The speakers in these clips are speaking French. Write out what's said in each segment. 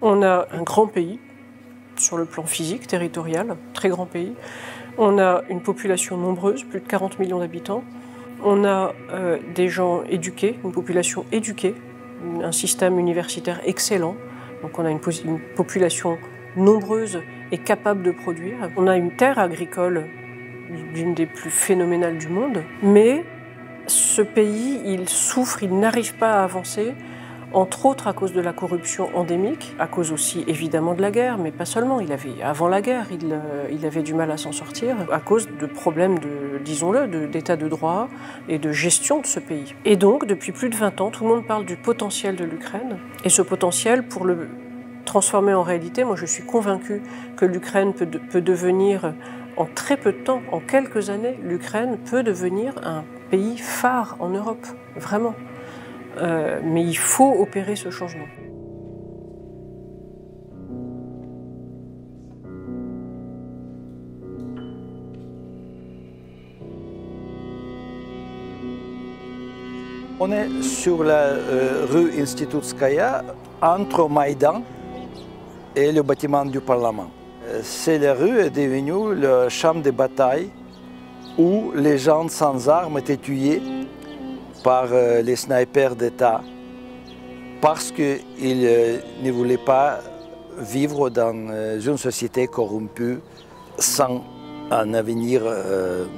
On a un grand pays sur le plan physique, territorial, très grand pays. On a une population nombreuse, plus de 40 millions d'habitants. On a euh, des gens éduqués, une population éduquée, un système universitaire excellent. Donc on a une, une population nombreuse et capable de produire. On a une terre agricole d'une des plus phénoménales du monde. Mais ce pays, il souffre, il n'arrive pas à avancer entre autres à cause de la corruption endémique, à cause aussi évidemment de la guerre, mais pas seulement. Avant la guerre, il, euh, il avait du mal à s'en sortir, à cause de problèmes, de, disons-le, d'état de, droit et de gestion de ce pays. Et donc, depuis plus de 20 ans, tout le monde parle du potentiel de l'Ukraine. Et ce potentiel, pour le transformer en réalité, moi je suis convaincu que l'Ukraine peut devenir, en très peu de temps, en quelques années, l'Ukraine peut devenir un pays phare en Europe, vraiment. Euh, mais il faut opérer ce changement. On est sur la euh, rue Institutskaya, entre Maïdan et le bâtiment du Parlement. Euh, cette rue est devenue le champ de bataille où les gens sans armes étaient tués par euh, les snipers d'État parce qu'ils euh, ne voulaient pas vivre dans euh, une société corrompue sans un avenir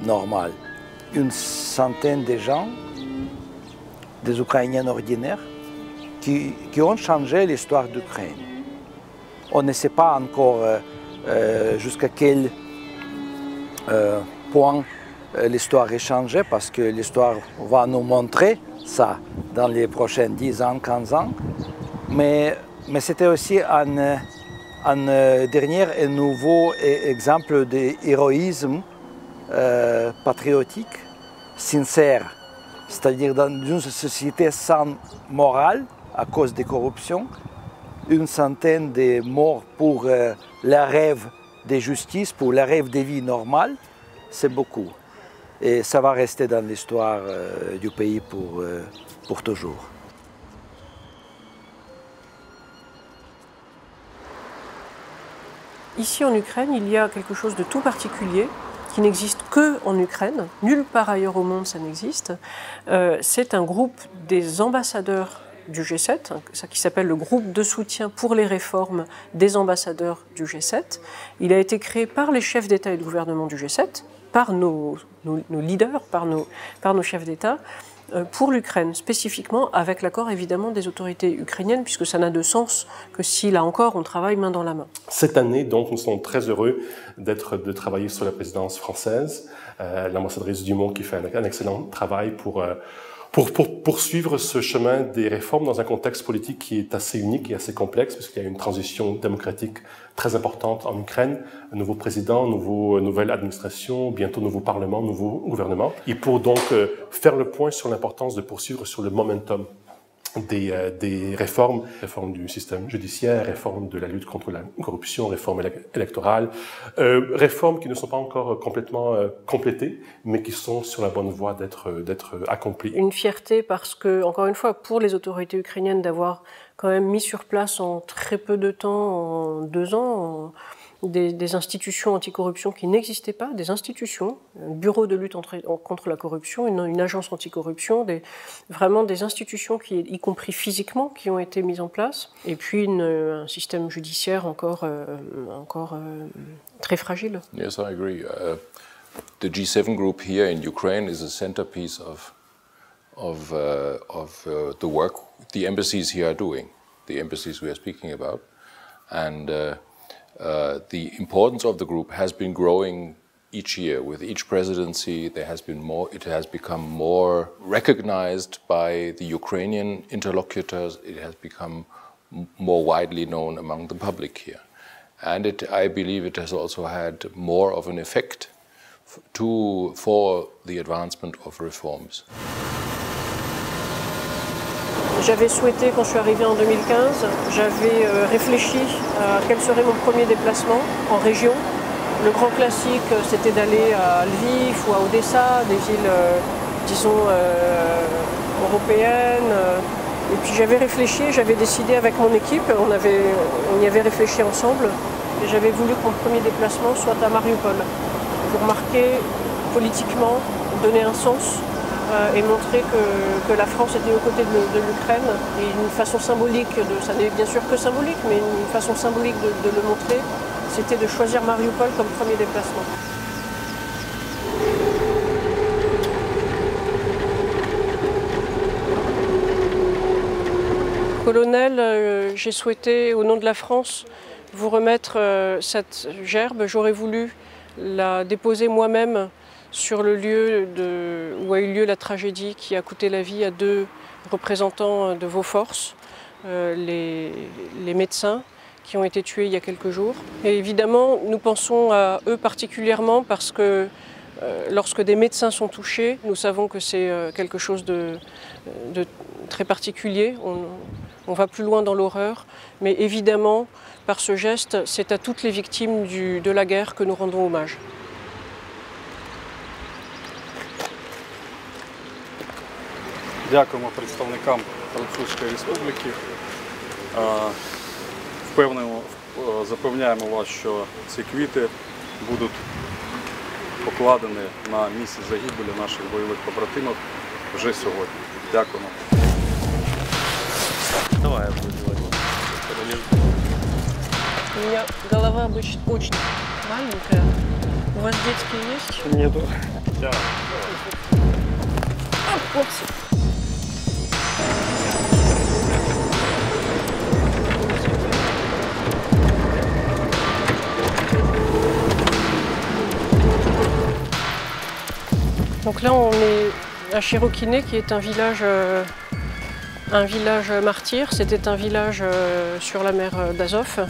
normal. Une centaine de gens, des Ukrainiens ordinaires, qui, ont changé l'histoire d'Ukraine. On ne sait pas encore jusqu'à quel point l'histoire est changée parce que l'histoire va nous montrer ça dans les prochains 10 ans, 15 ans. Mais, c'était aussi un, euh, dernier et nouveau e-, exemple d'héroïsme euh, patriotique, sincère. C'est-à-dire dans une société sans morale à cause des corruptions, une centaine de morts pour euh, le rêve de justice, pour le rêve de vie normale, c'est beaucoup. Et ça va rester dans l'histoire euh, du pays pour, euh, pour toujours. Ici en Ukraine, il y a quelque chose de tout particulier qui n'existe que en Ukraine. Nulle part ailleurs au monde ça n'existe. Euh, c'est un groupe des ambassadeurs du G7, ça qui s'appelle le groupe de soutien pour les réformes des ambassadeurs du G7. Il a été créé par les chefs d'État et de gouvernement du G7, par nos, leaders, par nos, par nos chefs d'État, euh, pour l'Ukraine, spécifiquement avec l'accord évidemment des autorités ukrainiennes, puisque ça n'a de sens que si, là encore, on travaille main dans la main. Cette année, donc, nous sommes très heureux d'être, de travailler sur la présidence française, euh, l'ambassadrice Dumont qui fait un, excellent travail pour... Euh, pour, pour, poursuivre ce chemin des réformes dans un contexte politique qui est assez unique et assez complexe, parce qu'il y a une transition démocratique très importante en Ukraine, un nouveau président, nouveau, nouvelle administration, bientôt nouveau parlement, nouveau gouvernement, et pour donc euh, faire le point sur l'importance de poursuivre sur le momentum des, euh, des, réformes, réforme du système judiciaire, réforme de la lutte contre la corruption, réforme électorale, euh, réformes qui ne sont pas encore complètement euh, complétées, mais qui sont sur la bonne voie d'être d'être accomplies. Une fierté parce que, encore une fois, pour les autorités ukrainiennes d'avoir quand même mis sur place en très peu de temps, en deux ans, des, institutions anticorruption qui n'existaient pas, des institutions, un bureau de lutte contre la corruption, une, agence anticorruption, des, vraiment des institutions, qui, y compris physiquement, qui ont été mises en place, et puis un système judiciaire encore, euh, euh, très fragile. Yes, I agree. Uh, the G7 group here in Ukraine is a centerpiece of, of, uh, of uh, the work the embassies here are doing, the embassies we are speaking about. And Uh, Uh, the importance of the group has been growing each year. With each presidency, there has been more. It has become more recognized by the Ukrainian interlocutors. It has become more widely known among the public here, and it, I believe it has also had more of an effect to, for the advancement of reforms. J'avais souhaité, quand je suis arrivée en 2015, j'avais euh, réfléchi à quel serait mon premier déplacement en région. Le grand classique, euh, c'était d'aller à Lviv ou à Odessa, des villes, euh, disons, européennes, Et puis j'avais réfléchi, j'avais décidé avec mon équipe, on, avait, on y avait réfléchi ensemble, et j'avais voulu que mon premier déplacement soit à Mariupol, pour marquer politiquement, donner un sens et montrer que, la France était aux côtés de, l'Ukraine. Et une façon symbolique, ça n'est bien sûr que symbolique, mais une façon symbolique de, le montrer, c'était de choisir Mariupol comme premier déplacement. Colonel, euh, j'ai souhaité, au nom de la France, vous remettre euh, cette gerbe. J'aurais voulu la déposer moi-même sur le lieu où a eu lieu la tragédie qui a coûté la vie à deux représentants de vos forces, euh, les, médecins qui ont été tués il y a quelques jours. Et évidemment, nous pensons à eux particulièrement parce que euh, lorsque des médecins sont touchés, nous savons que c'est quelque chose de, très particulier. On, va plus loin dans l'horreur, mais évidemment, par ce geste, c'est à toutes les victimes de la guerre que nous rendons hommage. Дякуємо представникам Французької республіки. Впевнено, запевняємо вас, що ці квіти будуть покладені на місце загибелі наших бойових побратимів вже сьогодні. Дякуємо. Давай я буду делать. У меня голова обычно очень маленькая. У вас детские есть? Нету. Да. А, вот. Donc là, on est à Chirokiné, qui est un village, euh, un village martyr. C'était un village euh, sur la mer euh, d'Azov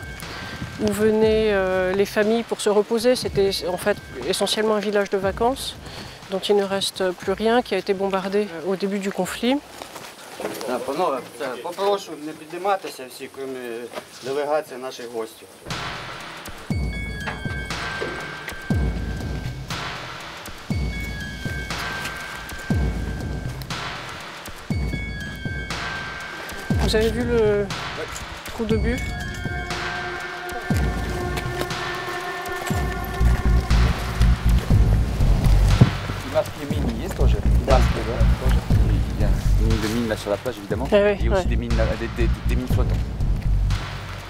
où venaient les familles pour se reposer. C'était en fait essentiellement un village de vacances dont il ne reste plus rien, qui a été bombardé au début du conflit. Mines, Vous avez vu le trou de but Il y a une là sur la plage évidemment. Ah oui, et aussi des, mines, des, des, mines flottantes.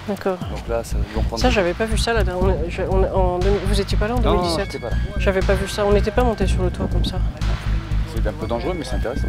D'accord. Donc là, ça, ça j'avais pas vu ça là. Vous étiez pas là en 2017 J'avais pas vu ça. On n'était pas monté sur le toit comme ça. C'est un peu dangereux, mais c'est intéressant.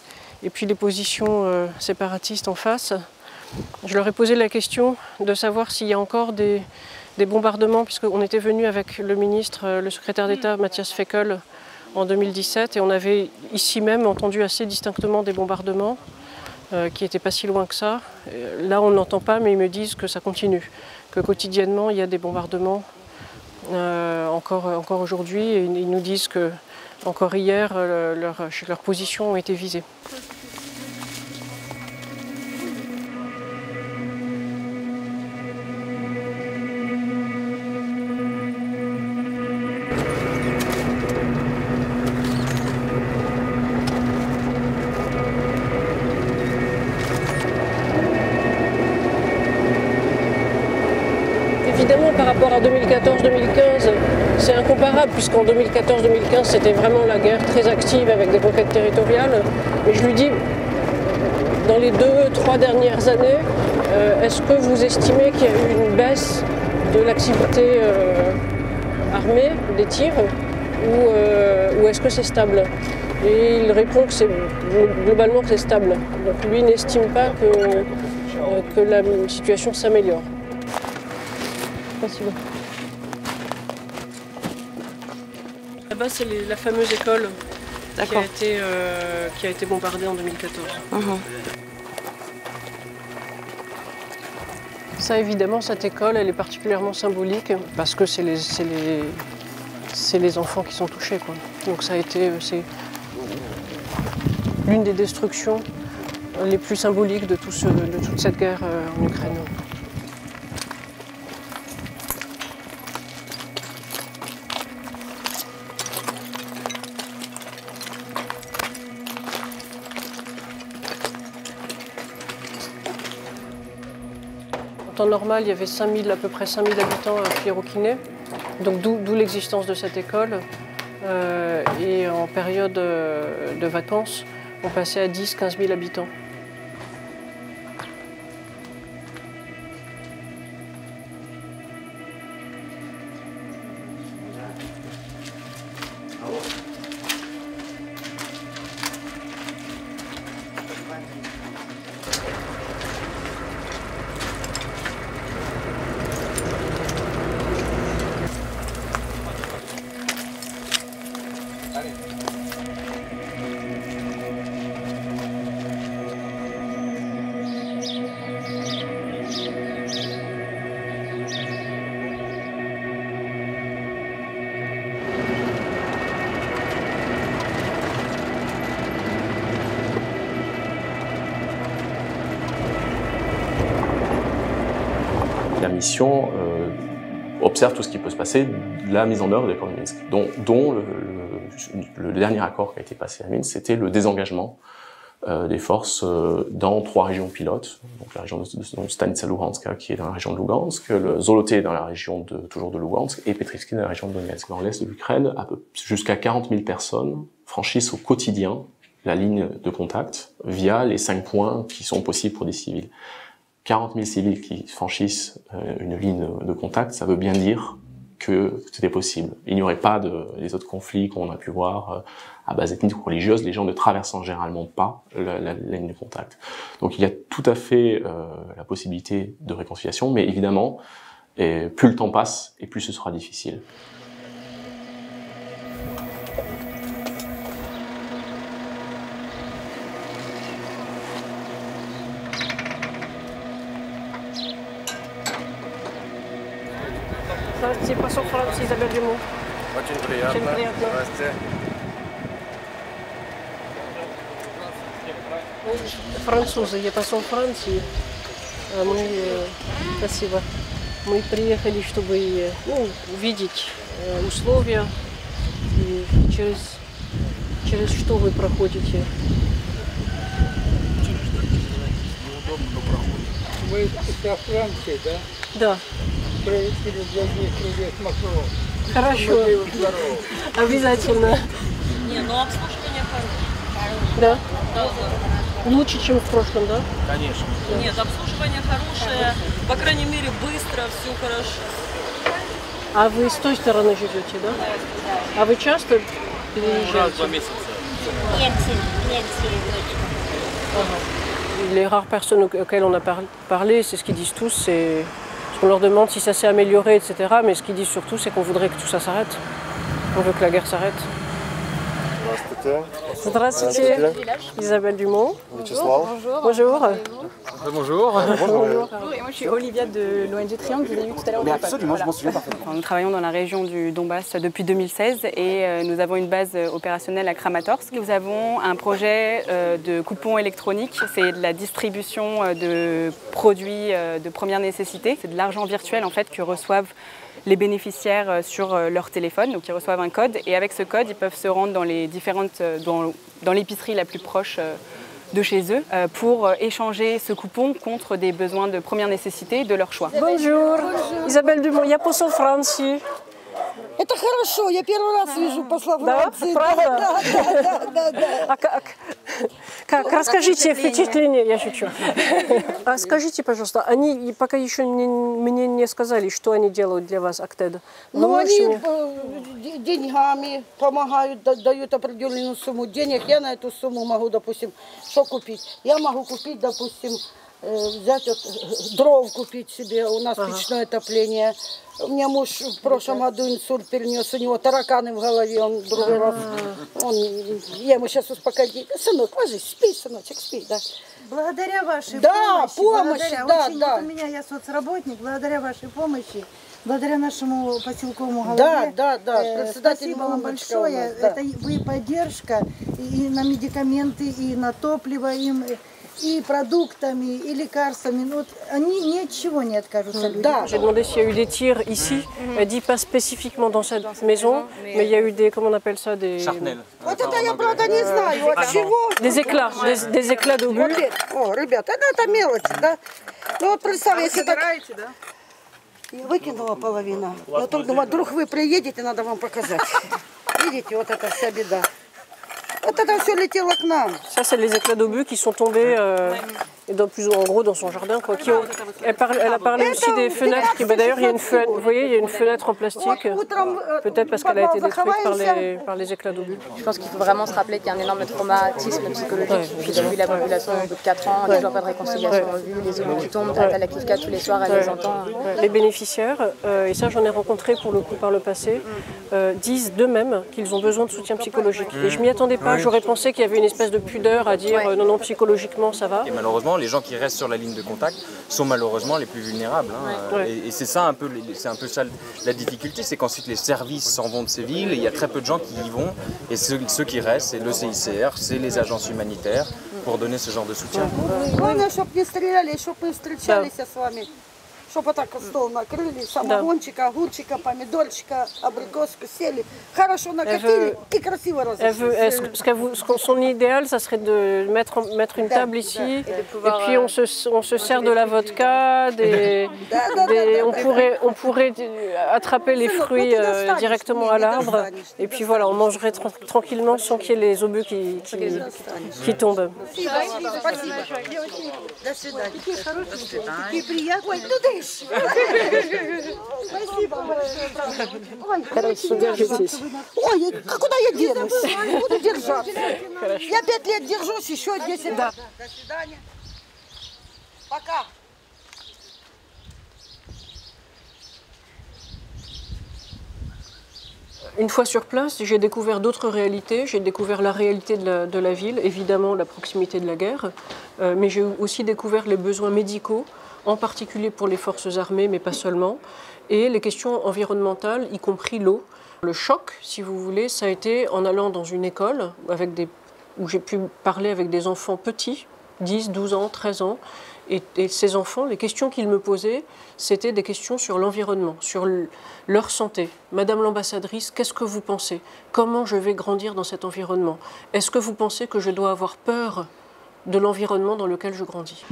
et puis les positions euh, séparatistes en face. Je leur ai posé la question de savoir s'il y a encore des, bombardements, puisqu'on était venu avec le ministre, euh, le secrétaire d'État Mathias Feckel en 2017, et on avait ici même entendu assez distinctement des bombardements euh, qui n'étaient pas si loin que ça. Là, on n'entend pas, mais ils me disent que ça continue, que quotidiennement, il y a des bombardements encore, encore aujourd'hui, et ils nous disent que encore hier, euh, leurs leurs positions ont été visées. Puisqu'en 2014-2015, c'était vraiment la guerre très active avec des conquêtes territoriales. Mais je lui dis, dans les deux, trois dernières années, euh, est-ce que vous estimez qu'il y a eu une baisse de l'activité euh, armée, des tirs, ou, euh, ou est-ce que c'est stable? Et il répond que c'est globalement que c'est stable. Donc lui n'estime pas que, que la situation s'améliore. Facile. Là-bas, c'est la fameuse école qui a, été, euh, qui a été bombardée en 2014. Mhm. Ça, évidemment, cette école, elle est particulièrement symbolique parce que c'est les, c'est les, c'est les enfants qui sont touchés. Quoi. Donc ça a été, c'est l'une des destructions les plus symboliques de, tout ce- de toute cette guerre euh, en Ukraine. Normal, il y avait 5000, à peu près 5000 habitants à Pierre-Rouquinet, donc d'où d'où l'existence de cette école. Euh, et en période euh, de vacances, on passait à 10-15 000 habitants. Mission euh, observe tout ce qui peut se passer de la mise en œuvre de l'accord de Minsk, dont, le, dernier accord qui a été passé à Minsk, c'était le désengagement euh, des forces euh, dans trois régions pilotes, donc la région de, de Stanitsa Luhanska qui est dans la région de Lugansk, le Zoloté dans la région de toujours de Lugansk et Petrivski dans la région de Donetsk. Dans l'est de l'Ukraine, jusqu'à 40 000 personnes franchissent au quotidien la ligne de contact via les cinq points qui sont possibles pour des civils. 40 000 civils qui franchissent euh, une ligne de contact, ça veut bien dire que c'était possible. Il n'y aurait pas de les autres conflits qu'on a pu voir euh, à base ethnique ou religieuse, les gens ne traversant généralement pas la, ligne de contact. Donc il y a tout à fait euh, la possibilité de réconciliation, mais évidemment, plus le temps passe et plus ce sera difficile. Приятно. Очень приятно. Здрасте. Французы, я посол Франции. А мы, спасибо. Мы приехали, чтобы ну, увидеть э, условия и через, через что вы проходите. Мы из Франции, да? Да, них привет Макрон. Хорошо, обязательно. Не, ну обслуживание хорошее. Да? Лучше, чем в прошлом, да? Конечно. Нет, обслуживание хорошее, по крайней мере быстро, все хорошо. А вы с той стороны живете, да? А вы часто Раз в переезжаете? два месяца. Les rares personnes auxquelles on a par- parlé, c'est ce qu'ils disent tous, c'est on leur demande si ça s'est amélioré, etc. Mais ce qu'ils disent surtout, c'est qu'on voudrait que tout ça s'arrête. On veut que la guerre s'arrête. Здравствуйте. Isabelle Dumont. Bonjour. Bonjour. Bonjour. Bonjour. Et moi, je suis Olivia de l'ONG Triangle, je vous ai vu tout à l'heure. au Mais téléphone. absolument, je Voilà. m'en souviens parfaitement. Enfin, Nous travaillons dans la région du Donbass depuis 2016 et euh, nous avons une base euh, opérationnelle à Kramatorsk. Nous avons un projet euh, de coupon électronique, c'est de la distribution euh, de produits euh, de première nécessité. C'est de l'argent virtuel en fait que reçoivent les bénéficiaires euh, sur euh, leur téléphone. Donc ils reçoivent un code et avec ce code, ils peuvent se rendre dans les différentes euh, dans, dans l'épicerie la plus proche de chez eux pour échanger ce coupon contre des besoins de première nécessité de leur choix. Bonjour, Isabelle Dumont, il y a France. Это хорошо, я первый раз вижу посла Да, Франции. правда? Да, да, да, да, да. А как, как? Расскажите впечатление, я шучу. А скажите, пожалуйста, они пока еще не- мне не сказали, что они делают для вас, Актеда. Ну, они мне- э, де- деньгами помогают, да- дают определенную сумму денег. Я на эту сумму могу, допустим, что купить? Я могу купить, допустим, взять вот, э, дров купить себе, у нас печное отопление. У меня муж в прошлом году инсульт перенес, у него тараканы в голове, он другой раз. Он, я ему сейчас успокоить. Сынок, ложись, спи, сыночек, спи, да. Благодаря вашей Да, помощи, помощи, благодаря, да, очень, да. Вот у меня я соцработник, благодаря вашей помощи, благодаря нашему поселковому голове. Да, да, да, э, спасибо вам большое. нас, да. Это вы поддержка и, и на медикаменты, и на топливо им, и продуктами, и лекарствами. Ну, вот они ни от чего не откажутся. люди. J'ai demandé s'il y a eu des tirs ici. Elle dit pas spécifiquement dans cette maison, mais il y a eu des, comment on appelle ça, des... Вот это я, правда, не знаю, от чего. Des éclats, des, des éclats Вот d'obus. это. О, ребята, ну это мелочи, да? Ну вот представь, если так... да? Я выкинула половину. Но только думаю, вдруг вы приедете, надо вам показать. Видите, вот это вся беда. Вот это все летело к нам. Ça, c'est les éclats d'obus qui sont tombés euh, et dans, plus ou en gros dans son jardin. Quoi, qui ont- elle, parle- elle a parlé aussi des fenêtres. Qui, bah, D'ailleurs, il y a une fenêtre, vous voyez, il y a une fenêtre en plastique. Peut-être parce qu'elle a été détruite par les, par les éclats d'obus. Je pense qu'il faut vraiment se rappeler qu'il y a un énorme traumatisme psychologique qui suit la population au bout de 4 ans, toujours pas de réconciliation en vue, les éboules qui tombent, Tata Lakivka tous les soirs, elle les entend. Les bénéficiaires, euh, et ça j'en ai rencontré pour le coup par le passé, euh, disent d'eux-mêmes qu'ils ont besoin de soutien psychologique. Et je m'y attendais pas, j'aurais pensé qu'il y avait une espèce de pudeur à dire euh, non, non, psychologiquement ça va. Et malheureusement, les gens qui restent sur la ligne de contact sont malheureusement les plus vulnérables. Et, c'est ça un peu, c'est un peu ça la difficulté, c'est qu'ensuite les services s'en vont de ces villes, et il y a très peu de gens qui y vont, et ceux, qui restent, c'est le CICR, c'est les agences humanitaires pour donner ce genre de soutien чтобы не стреляли, чтобы мы встречались с вами. Чтобы так стол накрыли, самогончика, огурчика, помидорчика, абрикоску сели. Хорошо накатили и красиво Elle veut, разошлись. est-ce que- ce qu'elle vous- ce qu'on- son idéal, ça serait de mettre, en- mettre une table ici, et, pouvoir, puis on se, on se sert de la vodka, des, des- on, pourrait, on pourrait euh, attraper les fruits euh, directement à l'arbre, et puis voilà, on mangerait tra- tranquillement sans qu'il y ait les obus qui, qui, qui tombent. Спасибо. Спасибо. До свидания. Такие хорошие, такие приятные. Ой, ну дышь. Спасибо большое. правда. Ой, Хорошо, держитесь. Ой, а куда я денусь? Буду держаться. Я пять лет держусь, еще 10 Да. До свидания. Пока. Une fois sur place, j'ai découvert d'autres réalités. J'ai découvert la réalité de la, de la ville, évidemment la proximité de la guerre, euh, mais j'ai aussi découvert les besoins médicaux, en particulier pour les forces armées, mais pas seulement, et les questions environnementales, y compris l'eau. Le choc, si vous voulez, ça a été en allant dans une école avec des, où j'ai pu parler avec des enfants petits, 10, 12 ans, 13 ans, et, ces enfants, les questions qu'ils me posaient, c'était des questions sur l'environnement, sur leur santé. Madame l'ambassadrice, qu'est-ce que vous pensez? Comment je vais grandir dans cet environnement? Est-ce que vous pensez que je dois avoir peur de l'environnement dans lequel je grandis?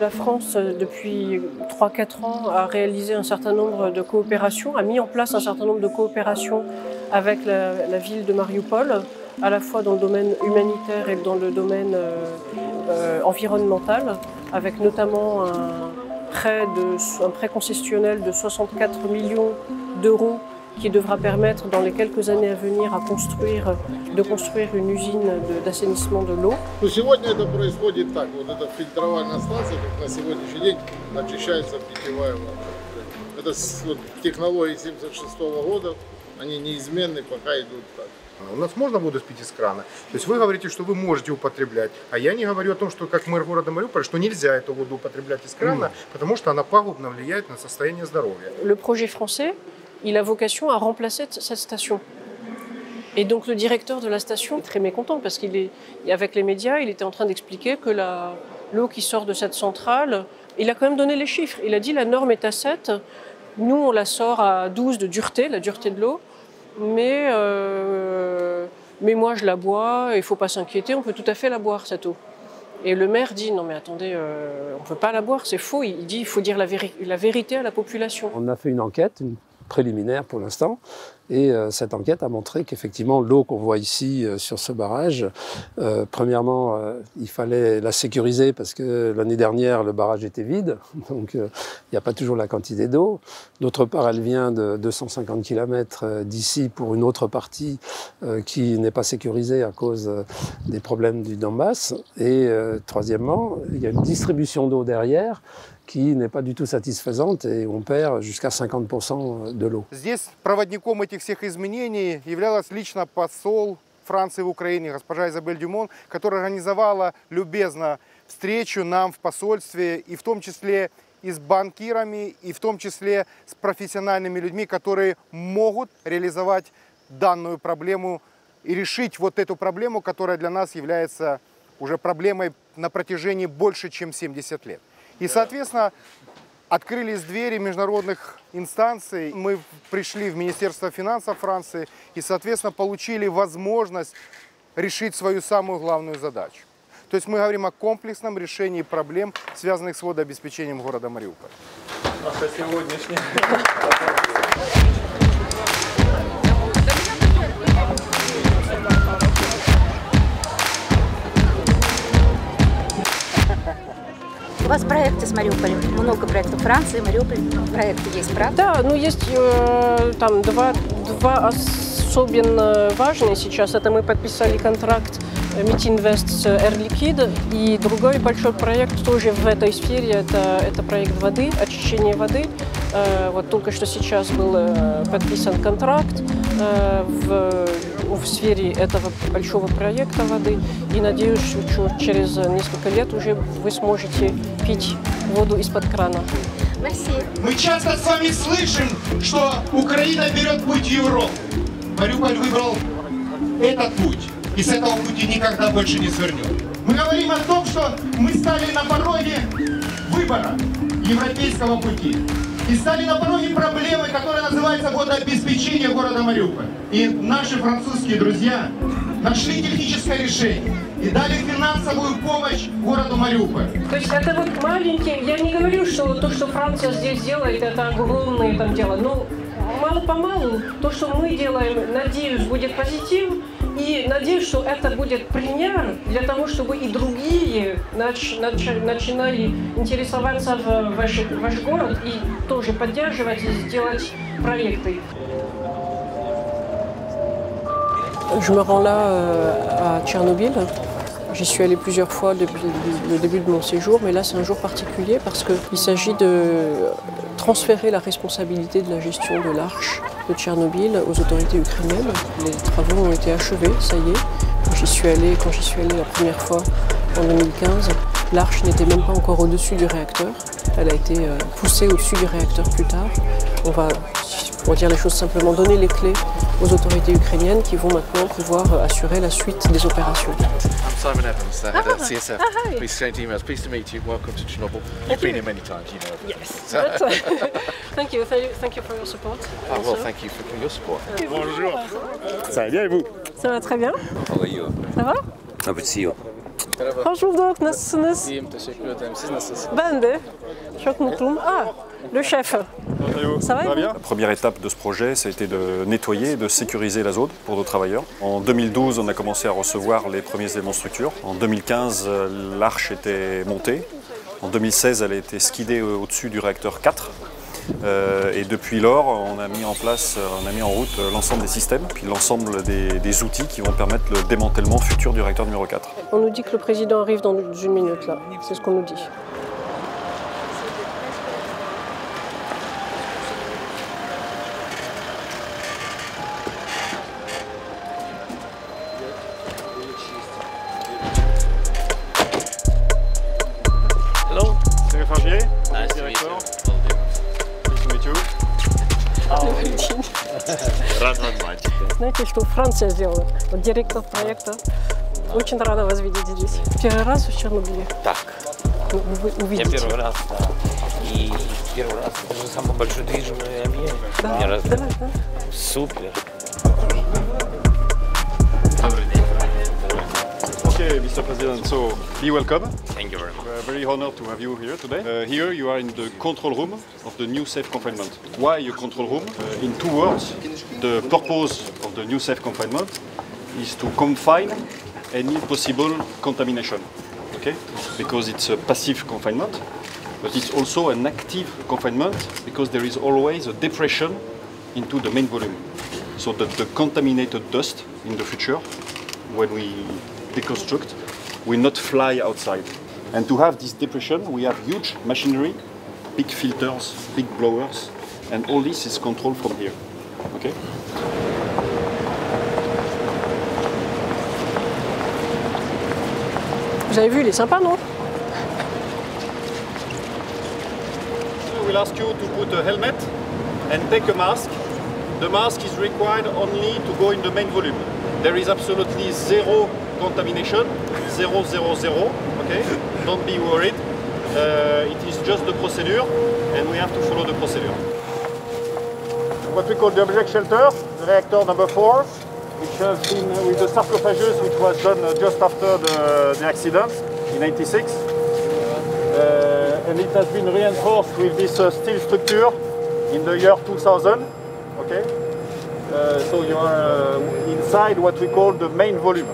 La France, euh, depuis 3-4 ans, a réalisé un certain nombre de coopérations, a mis en place un certain nombre de coopérations avec la, ville de Mariupol, à la fois dans le domaine humanitaire et dans le domaine euh, euh, environnemental, avec notamment un prêt, de, un prêt concessionnel de 64 millions d'euros qui devra permettre dans les quelques années à venir à construire, de construire une usine d'assainissement de l'eau. Ну, сегодня это происходит так. Вот эта фильтровальная станция, как на сегодняшний день, очищается питьевая вода. Это вот, технологии 76 года, они неизменны, пока идут так. У нас можно воду пить из крана. То есть вы говорите, что вы можете употреблять, а я не говорю о том, что как мэр города Мариуполя, что нельзя эту воду употреблять из крана, потому что она пагубно влияет на состояние здоровья. Le projet français, il a vocation à remplacer cette station. Et donc le directeur de la station est très mécontent parce qu'il est, avec les médias, il était en train d'expliquer que l'eau qui sort de cette centrale, il a quand même donné les chiffres. Il a dit la norme est à 7, nous on la sort à 12 de dureté, la dureté de l'eau, mais, euh, mais moi je la bois, il faut pas s'inquiéter, on peut tout à fait la boire cette eau. Et le maire dit non mais attendez, euh, on ne peut pas la boire, c'est faux. Il dit il faut dire la, véri- la vérité à la population. On a fait une enquête, préliminaire pour l'instant, Et euh, cette enquête a montré qu'effectivement, l'eau qu'on voit ici euh, sur ce barrage, euh, premièrement, il fallait la sécuriser parce que l'année dernière, le barrage était vide, donc il n'y a pas toujours la quantité d'eau. D'autre part, elle vient de 250 km d'ici pour une autre partie qui n'est pas sécurisée à cause des problèmes du Donbass. Et troisièmement, il y a une distribution d'eau derrière qui n'est pas du tout satisfaisante et on perd jusqu'à 50% de l'eau. Здесь проводником этих всех изменений являлась лично посол Франции в Украине, госпожа Изабель Дюмон, которая организовала любезно встречу нам в посольстве, и в том числе и с банкирами, и в том числе с профессиональными людьми, которые могут реализовать данную проблему и решить вот эту проблему, которая для нас является уже проблемой на протяжении больше, чем 70 лет. И, соответственно, открылись двери международных инстанций. Мы пришли в Министерство финансов Франции и, соответственно, получили возможность решить свою самую главную задачу. То есть мы говорим о комплексном решении проблем, связанных с водообеспечением города Мариуполя. Наша сьогоднішня. Вас проекты с Мариуполем, много проектов Франции, Мариуполь, проекты есть, правда? Да, ну есть э, там два, два особенно важные сейчас. Это мы подписали контракт Митинвест с Air Liquide. И другой большой проект тоже в этой сфере, это, это проект воды, очищение воды. Э, вот только что сейчас был э, подписан контракт э, в, в сфере этого большого проекта воды. И надеюсь, что через несколько лет уже вы сможете пить воду из-под крана. Мы часто с вами слышим, что Украина берет путь в Европу. Мариуполь выбрал этот путь и с этого пути никогда больше не свернет. Мы говорим о том, что мы стали на пороге выбора европейского пути. И стали на пороге проблемы, которая называется водообеспечение города Мариуполь. И наши французские друзья нашли техническое решение и дали финансовую помощь городу Мариуполь. То есть это вот маленькие, я не говорю, что то, что Франция здесь делает, это огромное там дело, но мало-помалу то, что мы делаем, надеюсь, будет позитив, и надеюсь, что это будет пример для того, чтобы и другие нач- нач- начинали интересоваться в ваш, ваш город и тоже поддерживать и сделать проекты. Je me rends là euh, à Tchernobyl. J'y suis allée plusieurs fois depuis le début de mon séjour, mais là c'est un jour particulier parce qu'il s'agit de transférer la responsabilité de la gestion de l'arche de Tchernobyl aux autorités ukrainiennes. Les travaux ont été achevés, ça y est. Quand j'y suis allée, quand j'y suis allée la première fois en 2015, l'arche n'était même pas encore au-dessus du réacteur. Elle a été euh, poussée au-dessus du réacteur plus tard. On va, pour dire les choses simplement, donner les clés aux autorités ukrainiennes qui vont maintenant pouvoir euh, assurer la suite des opérations. I'm Simon Evans, the head Ah. of CSF. Ah, hi. Please exchange emails. Pleased to meet you. Welcome to Chernobyl. You've Thank been you. here many times, you know. Yes. So- But, uh, thank you, thank you, thank you for your support. Oh, well, also. thank you for your support. Bonjour. Ça va bien et vous? Ça va très bien. How are you? Ça va? Bulduk. Nasılsınız? İyiyim, teşekkür ederim. Siz nasılsınız? Ben de. Çok mutluyum. Ah, le chef. Ça va, La première étape de ce projet, ça a été de nettoyer et de sécuriser la zone pour nos travailleurs. En 2012, on a commencé à recevoir les premiers éléments de structure. En 2015, euh, l'arche était montée. En 2016, elle a été skidée au- au-dessus du réacteur 4. Euh, et depuis lors, on a mis en place, on a mis en route l'ensemble des systèmes, puis l'ensemble des, des outils qui vont permettre le démantèlement futur du réacteur numéro 4. On nous dit que le président arrive dans une minute là. C'est ce qu'on nous dit. Знаете, что Франция сделала? Вот директор проекта. Очень рада вас видеть здесь. Первый раз в Чернобыле. Так, Вы я увидите. первый раз, да. И первый раз это же самый большой движимый объект. Да, Мне раз- да, да. Супер. Okay, Mr. President, so be welcome. Thank you very Uh, very honored to have you here today. Uh, here you are in the control room of the new safe confinement. Why a control room? Uh, in two words, the purpose the new safe confinement is to confine any possible contamination. Okay? Because it's a passive confinement, but it's also an active confinement because there is always a depression into the main volume. So that the contaminated dust in the future, when we deconstruct, will not fly outside. And to have this depression, we have huge machinery, big filters, big blowers, and all this is controlled from here. Okay? Vous avez vu, il est sympa, non? We'll ask you to put a helmet and take a mask. The mask is required only to go in the main volume. There is absolutely zero contamination, zero, zero, zero, okay? Don't be worried. Uh, it is just the procedure and we have to follow the procedure. What we call the object shelter, reactor number four, which has been with the sarcophagus, which was done uh, just after the, the accident in 86. Uh, and it has been reinforced with this uh, steel structure in the year 2000. Okay, Uh, so you are inside what we call the main volume.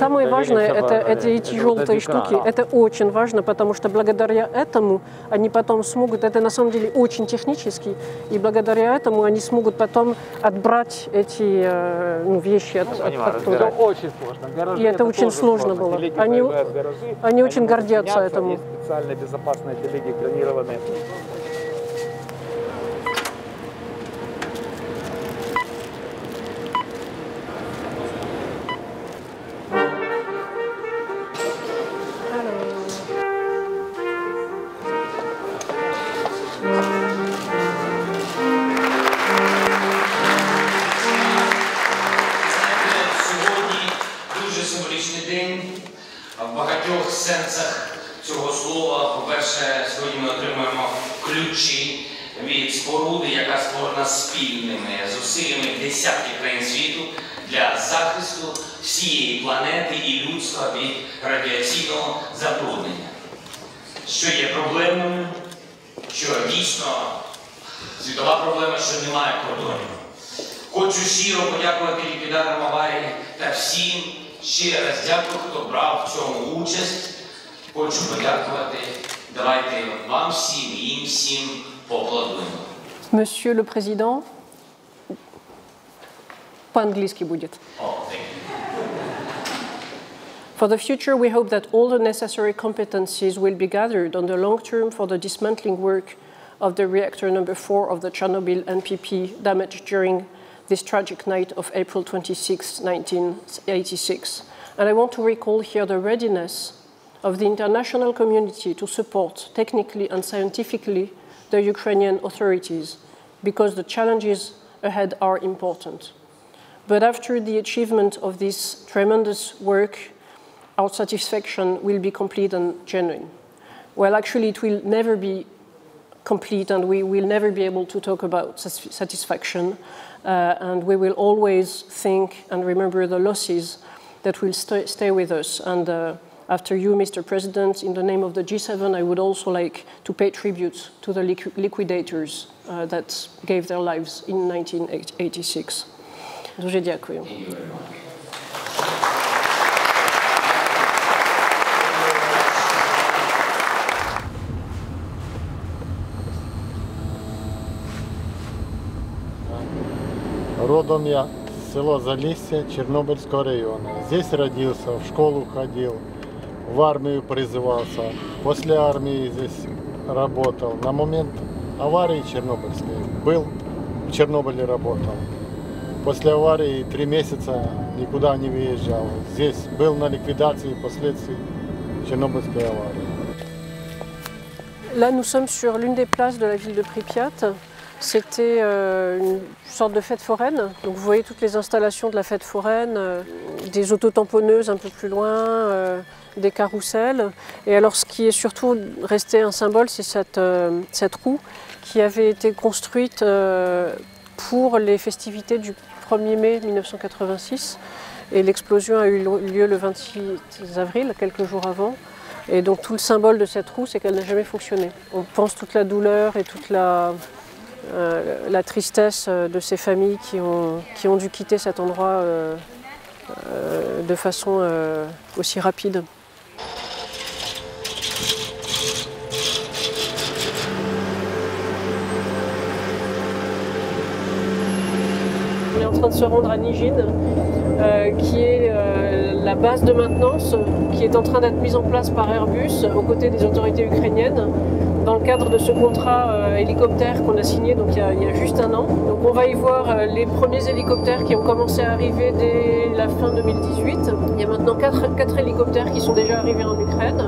Самое важное это эти желтые штуки. Это очень важно, потому что благодаря этому они потом смогут, это на самом деле очень технически, и благодаря этому они смогут потом отбрать эти э, ну, вещи от, от- оттуда. Это очень сложно. Гаражи И это очень тоже сложно было. Они- гаражи, они очень гордятся этому. Есть специальные безопасные телеги, бронированные. дякую, хто брав в цьому участь. Хочу подякувати. Давайте вам всім, їм всім поаплодуємо. Monsieur le Président, по-английски будет. For the future, we hope that all the necessary competencies will be gathered on the long term for the dismantling work of the reactor number four of the Chernobyl NPP damaged during this tragic night of April 26, 1986. And I want to recall here the readiness of the international community to support technically and scientifically the Ukrainian authorities because the challenges ahead are important. But after the achievement of this tremendous work, our satisfaction will be complete and genuine. Well, actually, it will never be complete, and we will never be able to talk about satisfaction. uh, and we will always think and remember the losses that will sta stay with us. And uh, after you, Mr. President, in the name of the G7, I would also like to pay tribute to the liqu- liquidators uh, that gave their lives in 1986. Дуже дякую. Родом я с Село Залисье Чернобыльского района. Здесь родился, в школу ходил, в армию призывался. После армии здесь работал. На момент аварии Чернобыльской был в Чернобыле работал. После аварии три месяца никуда не выезжал. Здесь был на ликвидации последствий Чернобыльской аварии. Là, nous sommes sur l'une des places de la ville de Pripyat. C'était euh, une sorte de fête foraine. Donc vous voyez toutes les installations de la fête foraine, euh, des autotamponneuses un peu plus loin, euh, des carrousels. Et alors ce qui est surtout resté un symbole, c'est cette, cette roue qui avait été construite pour les festivités du 1er mai 1986. Et l'explosion a eu lieu le 26 avril, quelques jours avant. Et donc tout le symbole de cette roue, c'est qu'elle n'a jamais fonctionné. On pense toute la douleur et toute la, euh, la tristesse euh, de ces familles qui ont, qui ont dû quitter cet endroit euh, de façon aussi rapide. On est en train de se rendre à Nijin, euh, qui est euh, la base de maintenance qui est en train d'être mise en place par Airbus aux côtés des autorités ukrainiennes dans le cadre de ce contrat euh, hélicoptère qu'on a signé donc, il, y a, il y a juste un an. Donc on va y voir les premiers hélicoptères qui ont commencé à arriver dès la fin 2018. Il y a maintenant quatre, quatre hélicoptères qui sont déjà arrivés en Ukraine.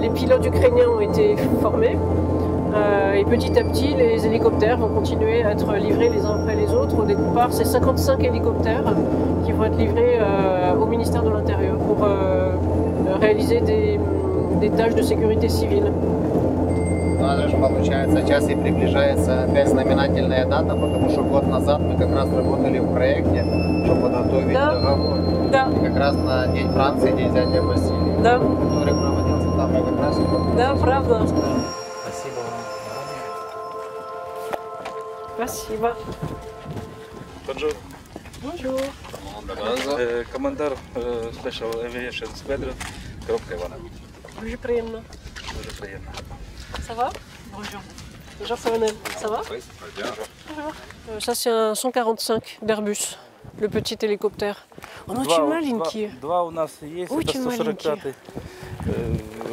Les pilotes ukrainiens ont été formés. Euh, et petit à petit, les hélicoptères vont continuer à être livrés les uns après les autres. Au départ, c'est 55 hélicoptères qui vont être livrés euh, au ministère de l'Intérieur pour euh, réaliser des, des tâches de sécurité civile. Ну, это же получается, час и приближается опять знаменательная дата, потому что год назад мы как раз работали в проекте, чтобы подготовить договор. Да. И как раз на День Франции, День дяди Василия, Да. который проводился там, я как раз и вот- Да, правда. Спасибо. Bonjour. Bonjour. Е, Командар е, Special Aviation Squadron, Коробка Івана. Дуже приємно. Дуже приємно. Ça va Bonjour. Bonjour Savanel. Ça va Bonjour. Euh, Ça c'est un 145 d'Airbus, le petit hélicoptère. Он Два очень у- маленький. Два, два у нас есть, Очень это 145 Э,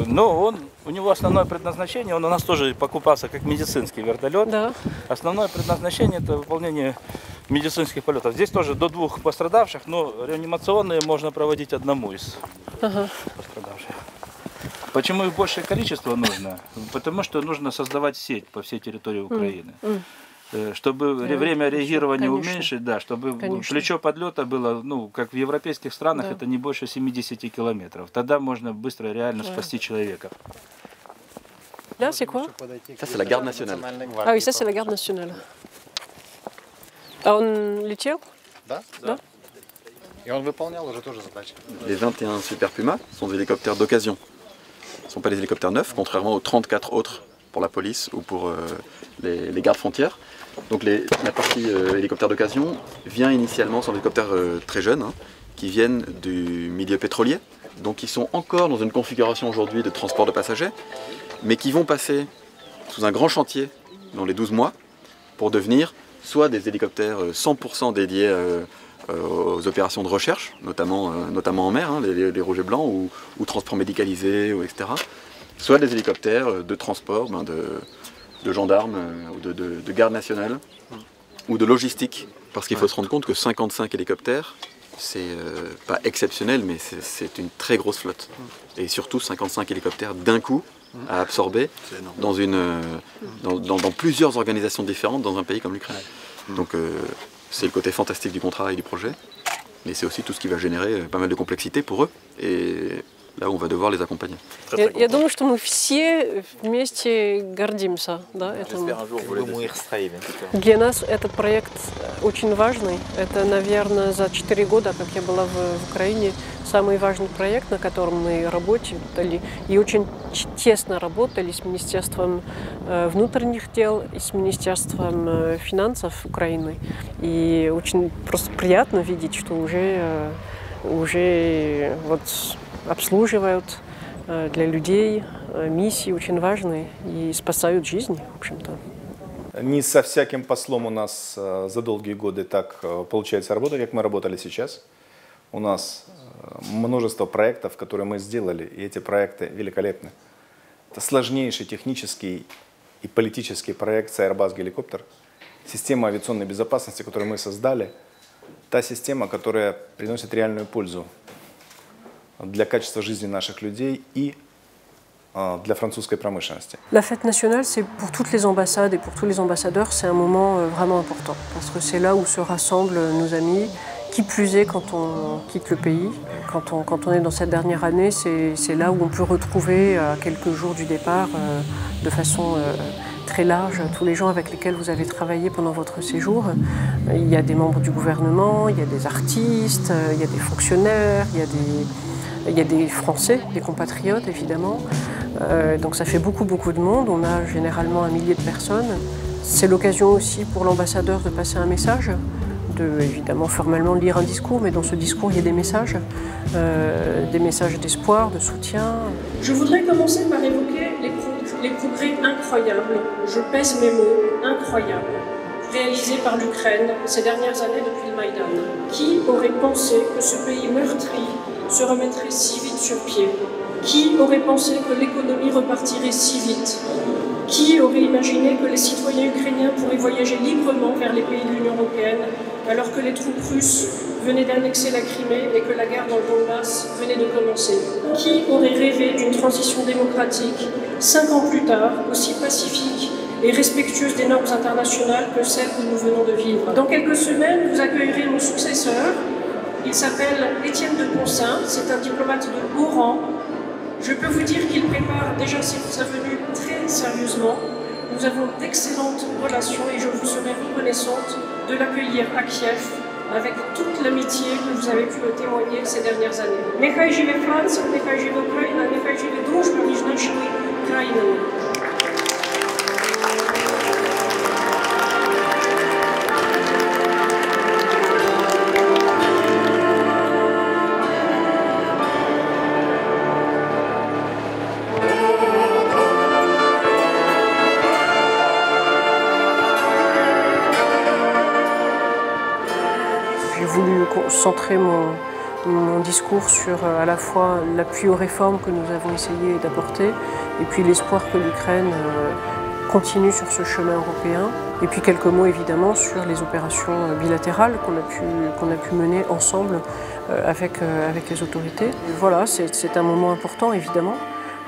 Но он, у него основное предназначение, он у нас тоже покупался как медицинский вертолет. Основное предназначение это выполнение медицинских полетов. Здесь тоже до двух пострадавших, но реанимационные можно проводить одному из Ага. пострадавших. Почему их большее количество нужно? Потому что нужно создавать сеть по всей территории Украины. М. Э, Чтобы Да, ре- время реагирования конечно. уменьшить, да, чтобы Конечно. плечо подлета было, ну, как в европейских странах, Да. это не больше 70 километров. Тогда можно быстро реально Ouais. спасти человека. Là c'est quoi Ça, c'est la garde nationale. Ah oui, ça c'est la garde nationale. А он летел Да? Да. И он выполнял уже тоже задачи. Les 21 Super Puma sont des hélicoptères d'occasion. Ce ne sont pas des hélicoptères neufs, contrairement aux 34 autres pour la police ou pour euh, les, les gardes frontières. Donc la partie euh, hélicoptère d'occasion vient initialement, sont des hélicoptères euh, très jeunes, hein, qui viennent du milieu pétrolier, donc ils sont encore dans une configuration aujourd'hui de transport de passagers, mais qui vont passer sous un grand chantier dans les 12 mois pour devenir soit des hélicoptères euh, 100% dédiés euh, euh, aux opérations de recherche, notamment, notamment en mer, hein, les, les- les rogers blancs ou, ou transport médicalisé, ou etc. Soit des hélicoptères de transport ben, de, de gendarmes euh, ou de, de- de garde nationale ou de logistique. Parce qu'il faut se rendre compte que 55 hélicoptères, c'est euh, pas exceptionnel, mais c'est- une très grosse flotte. Et surtout 55 hélicoptères d'un coup à absorber dans, une, euh, dans, dans- dans plusieurs organisations différentes dans un pays comme l'Ukraine. Donc euh, c'est le côté fantastique du contrat et du projet, mais c'est aussi tout ce qui va générer pas mal de complexité pour eux, et là où on va devoir les accompagner. Я, я думаю, что мы все вместе гордимся да, строили. Для нас этот проект очень важный. Это, наверное, за 4 года, как я была в, в Украине, самый важный проект, на котором мы работали. И очень тесно работали с Министерством э, внутренних дел и с Министерством э, финансов Украины. И очень просто приятно видеть, что уже, э, уже вот обслуживают э, для людей э, миссии очень важные и спасают жизни, в общем-то. Не со всяким послом у нас э, за долгие годы так получается работать, как мы работали сейчас. У нас множество проектов, которые мы сделали, и эти проекты великолепны. Это сложнейший технический и политический проект с Airbus геликоптер. Система авиационной безопасности, которую мы создали, та система, которая приносит реальную пользу для качества жизни наших людей и э, для французской промышленности. La fête nationale, c'est pour toutes les ambassades et pour tous les ambassadeurs, c'est un moment euh, vraiment important parce que c'est là où se rassemblent nos amis. Qui plus est quand on quitte le pays, quand on, quand on est dans cette dernière année, c'est c'est là où on peut retrouver à quelques jours du départ, euh, de façon euh, très large, tous les gens avec lesquels vous avez travaillé pendant votre séjour. Il y a des membres du gouvernement, il y a des artistes, euh, il y a des fonctionnaires, il y a des, il y a des Français, des compatriotes évidemment. Euh, donc ça fait beaucoup beaucoup de monde. On a généralement un millier de personnes. C'est l'occasion aussi pour l'ambassadeur de passer un message, de évidemment formellement lire un discours, mais dans ce discours il y a des messages, euh, des messages d'espoir, de soutien. Je voudrais commencer par évoquer les, les progrès incroyables, je pèse mes mots, incroyables, réalisés par l'Ukraine ces dernières années depuis le Maïdan. Qui aurait pensé que ce pays meurtri se remettrait si vite sur pied. Qui aurait pensé que l'économie repartirait si vite? Qui aurait imaginé que les citoyens ukrainiens pourraient voyager librement vers les pays de l'Union européenne alors que les troupes russes venaient d'annexer la Crimée et que la guerre dans le Donbass venait de commencer? Qui aurait rêvé d'une transition démocratique, cinq ans plus tard, aussi pacifique et respectueuse des normes internationales que celles que nous venons de vivre? Dans quelques semaines, vous accueillerez mon successeur, il s'appelle Étienne de Poncin, c'est un diplomate de haut rang. Je peux vous dire qu'il prépare déjà sa venue très sérieusement. Nous avons d'excellentes relations et je vous serai reconnaissante de l'accueillir à Kiev avec toute l'amitié que vous avez pu me témoigner ces dernières années. Нехай живе Франція, нехай живе Україна, нехай живе дружба між нашими країнами. Centrer mon, mon, discours sur à la fois l'appui aux réformes que nous avons essayé d'apporter et puis l'espoir que l'Ukraine continue sur ce chemin européen. Et puis quelques mots évidemment sur les opérations bilatérales qu'on a, pu, a pu mener ensemble avec, avec les autorités. Voilà, c'est un moment important évidemment.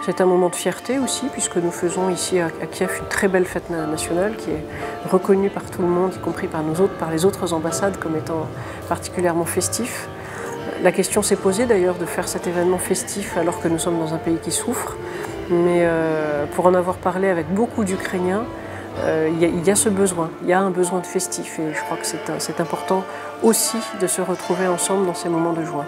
C'est un moment de fierté aussi, puisque nous faisons ici à Kiev une très belle fête nationale qui est reconnue par tout le monde, y compris par nous autres, par les autres ambassades, comme étant particulièrement festif. La question s'est posée d'ailleurs de faire cet événement festif alors que nous sommes dans un pays qui souffre. Mais euh, pour en avoir parlé avec beaucoup d'Ukrainiens, euh, il y, y, a ce besoin, il y a un besoin de festif et je crois que c'est important aussi de se retrouver ensemble dans ces moments de joie.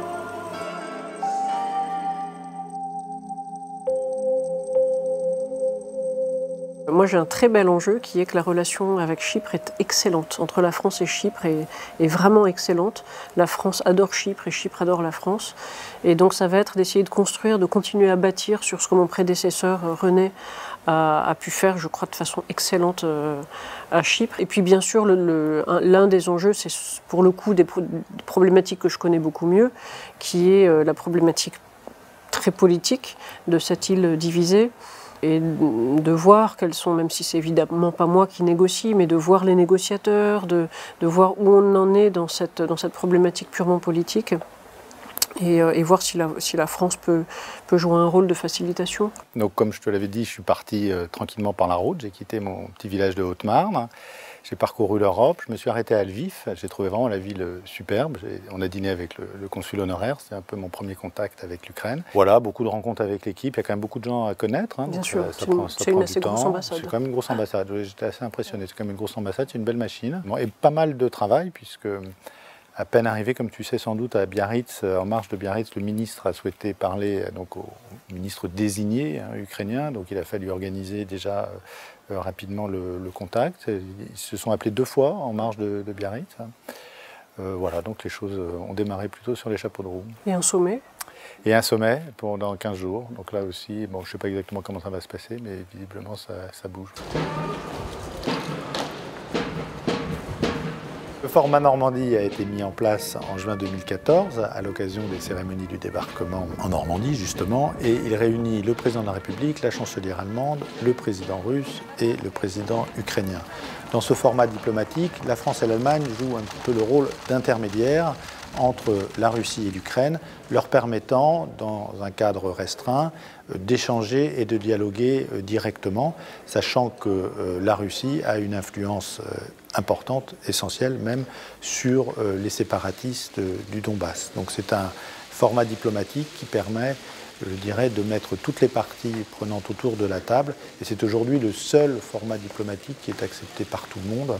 Moi, j'ai un très bel enjeu qui est que la relation avec Chypre est excellente. Entre la France et Chypre est, est, vraiment excellente. La France adore Chypre et Chypre adore la France. Et donc, ça va être d'essayer de construire, de continuer à bâtir sur ce que mon prédécesseur René a, pu faire, je crois, de façon excellente euh, à Chypre. Et puis, bien sûr, l'un des enjeux, c'est pour le coup des, problématiques que je connais beaucoup mieux, qui est euh, la problématique très politique de cette île divisée et de voir quels sont, même si c'est évidemment pas moi qui négocie, mais de voir les négociateurs, de, de voir où on en est dans cette, dans cette problématique purement politique. Et, et, voir si la, si la France peut, peut, jouer un rôle de facilitation. Donc, comme je te l'avais dit, je suis parti euh, tranquillement par la route. J'ai quitté mon petit village de Haute-Marne. J'ai parcouru l'Europe, je me suis arrêté à Lviv, j'ai trouvé vraiment la ville superbe. On a dîné avec le, le consul honoraire, c'est un peu mon premier contact avec l'Ukraine. Voilà, beaucoup de rencontres avec l'équipe, il y a quand même beaucoup de gens à connaître. Hein, Bien sûr, c'est une assez grosse ambassade. C'est quand même une grosse ambassade, j'étais assez impressionné, c'est quand même une grosse ambassade, c'est une belle machine. Bon, et pas mal de travail, puisque à peine arrivé, comme tu sais sans doute, à Biarritz, en marge de Biarritz, le ministre a souhaité parler donc, au ministre désigné hein, ukrainien, donc il a fallu organiser déjà euh, rapidement le, le, contact. Ils se sont appelés deux fois en marge de, de Biarritz. Euh, voilà, donc les choses ont démarré plutôt sur les chapeaux de roue. Et un sommet? Et un sommet pendant 15 jours. Donc là aussi, bon, je ne sais pas exactement comment ça va se passer, mais visiblement ça, ça bouge. Le format Normandie a été mis en place en juin 2014 à l'occasion des cérémonies du débarquement en Normandie justement et il réunit le président de la République, la chancelière allemande, le président russe et le président ukrainien. Dans ce format diplomatique, la France et l'Allemagne jouent un peu le rôle d'intermédiaire entre la Russie et l'Ukraine, leur permettant, dans un cadre restreint, d'échanger et de dialoguer directement, sachant que la Russie a une influence importante, essentielle même, sur les séparatistes du Donbass. Donc c'est un format diplomatique qui permet je dirais, de mettre toutes les parties prenantes autour de la table. Et c'est aujourd'hui le seul format diplomatique qui est accepté par tout le monde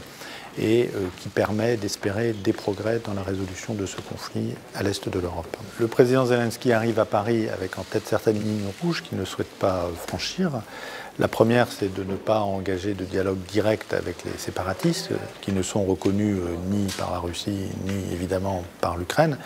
et euh, qui permet d'espérer des progrès dans la résolution de ce conflit à l'est de l'Europe. Le président Zelensky arrive à Paris avec en tête certaines lignes rouges qu'il ne souhaite pas franchir. La première, c'est de ne pas engager de dialogue direct avec les séparatistes, qui ne sont reconnus euh, ni par la Russie, ni évidemment par l'Ukraine.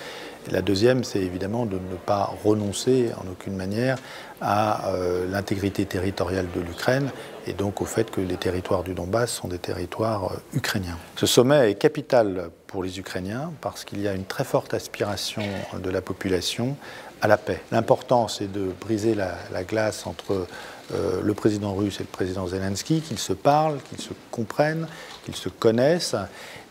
La deuxième, c'est évidemment de ne pas renoncer en aucune manière à euh, l'intégrité territoriale de l'Ukraine et donc au fait que les territoires du Donbass sont des territoires euh, ukrainiens. Ce sommet est capital pour les Ukrainiens parce qu'il y a une très forte aspiration de la population à la paix. L'important, c'est de briser la, la glace entre euh, le président russe et le président Zelensky, qu'ils se parlent, qu'ils se comprennent, qu'ils se connaissent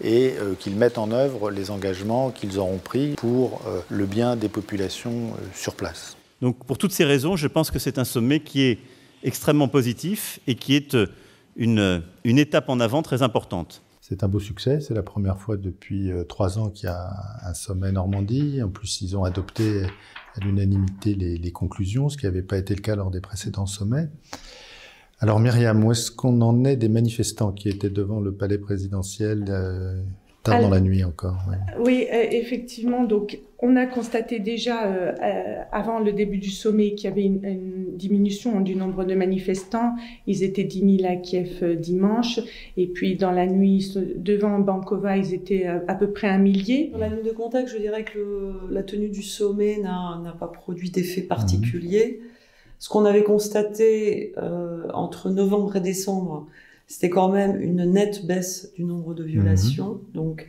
et euh, qu'ils mettent en œuvre les engagements qu'ils auront pris pour euh, le bien des populations sur place. Donc pour toutes ces raisons, je pense que c'est un sommet qui est extrêmement positif et qui est une, une étape en avant très importante. C'est un beau succès. C'est la première fois depuis trois ans qu'il y a un sommet Normandie. En plus, ils ont adopté à l'unanimité les, conclusions, ce qui n'avait pas été le cas lors des précédents sommets. Alors Myriam, où est-ce qu'on en est des manifestants qui étaient devant le palais présidentiel euh, tard dans la nuit encore ouais. Oui, euh, effectivement. Donc, on a constaté déjà euh, euh, avant le début du sommet qu'il y avait une, une, diminution du nombre de manifestants. Ils étaient 10 000 à Kiev euh, dimanche. Et puis, dans la nuit, devant Bankova, ils étaient euh, à peu près un millier. Dans la nuit de contact, je dirais que le, la tenue du sommet n'a pas produit d'effet particulier. Mmh. Ce qu'on avait constaté euh, entre novembre et décembre, c'était quand même une nette baisse du nombre de violations. Mmh. Donc,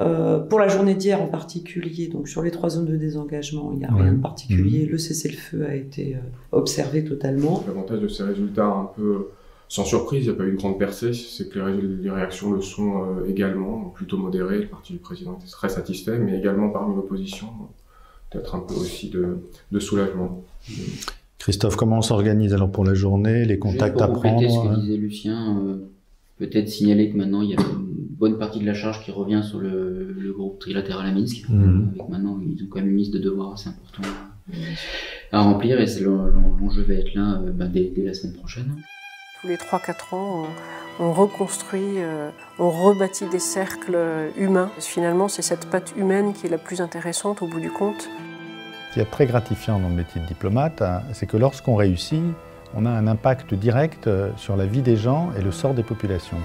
euh, pour la journée d'hier en particulier, donc sur les trois zones de désengagement, il n'y a ouais. rien de particulier. Mmh. Le cessez-le-feu a été euh, observé totalement. L'avantage de ces résultats, un peu sans surprise, il n'y a pas eu de grande percée, c'est que les, les, réactions le sont euh, également, plutôt modérées. Le parti du président était très satisfait, mais également parmi l'opposition, peut-être un peu aussi de, de soulagement. Christophe, comment on s'organise alors pour la journée, les contacts à prendre ce que disait Lucien, euh, peut-être signaler que maintenant il y a une bonne partie de la charge qui revient sur le, le groupe trilatéral à Minsk. Mmh. Avec maintenant, ils ont quand même une liste de devoirs assez importants à, à remplir et l'enjeu va être là euh, bah, dès, dès, la semaine prochaine. Tous les 3-4 ans, on, on reconstruit, euh, on rebâtit des cercles humains. Finalement, c'est cette patte humaine qui est la plus intéressante au bout du compte. Ce qui est très gratifiant dans le métier de diplomate, c'est que lorsqu'on réussit, on a un impact direct sur la vie des gens et le sort des populations.